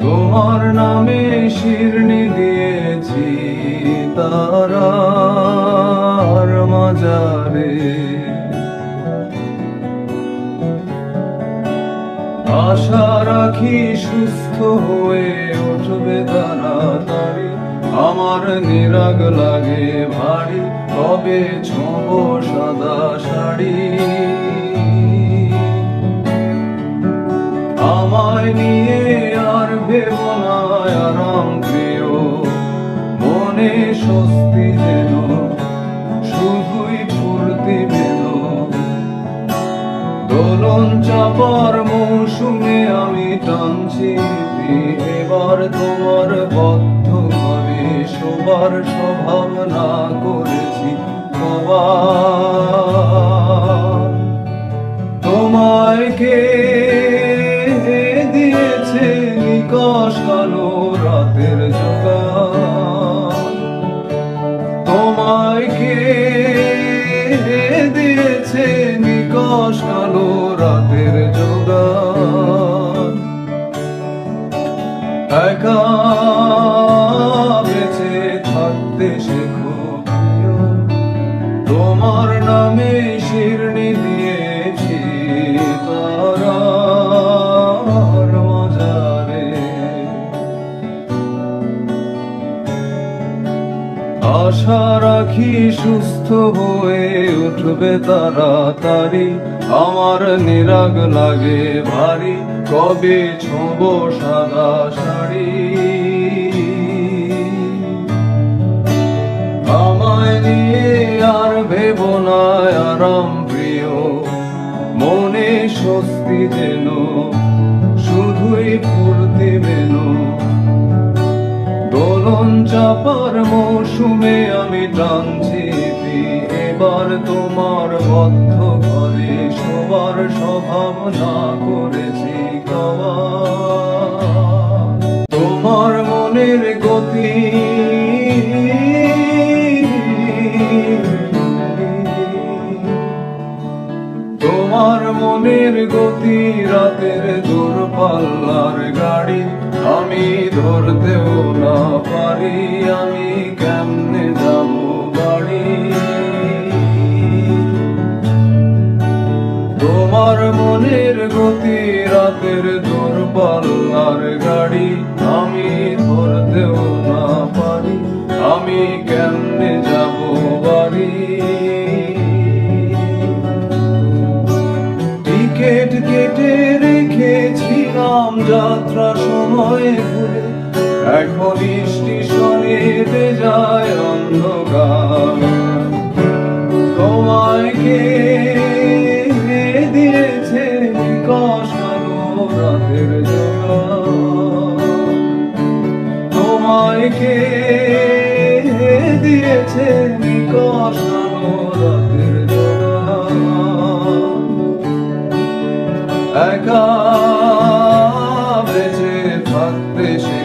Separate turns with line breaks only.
তোমার নামে শিরনি দিয়েছি তারার মাজারে আশা রাখি সুস্থ হয়ে উঠবে তাড়াতাড়ি। আমার নিরাগ লাগে ভারী। কবে ছোঁব সাদা শাড়ি। আমায় নিয়ে আর ভেব না আরাম প্রিয় মনে স্বস্তি যেন, শুধুই ফুর্তি পেল দোলন চাপার মৌসুমে আমি টানছি এবার তোমার বদ্ধ ঘরে শোবার স্বভাব তোমায় কে দিয়েছে নিকশ কালো রাতের যোগান তোমায় কে দিয়েছে নিকশ কালো রাতের যোগান একা বেঁচে থাকতে শেখো। তোমার নামে শিরনি আশা রাখি সুস্থ হয়ে উঠবে তাড়াতাড়ি। আমার নিরাগ লাগে ভারী, কবে ছোব সাদা শাড়ি? আমায় নিয়ে আর ভেব না, আরাম প্রিয়। মনে স্বস্তি যেন, শুধুই ফুর্তি মেনো। দোলন চাপার মৌসুমে ইতি। এবার তোমার বদ্ধ ঘরে সবার স্বভাব না করেছি তোমার মনের গতি, তোমার মনের গতি রাতের দূরপাল্লার গাড়ি, আমি ধরতেও না পারি, আমি কেমনে তোমার মনের গতি রাতের দূরপাল্লার গাড়ি, আমি ধরতেও না পারি। আমি কেমনে যাব বাড়ি? টিকেট কেটে রেখেছিলাম যাত্রা সময় ভুলে এখন স্টেশনে যায় রাতের জোড়া তোমায় কে দিয়েছে নিকশানো রাতের জোড়া একা বেঁচে থাকতে সে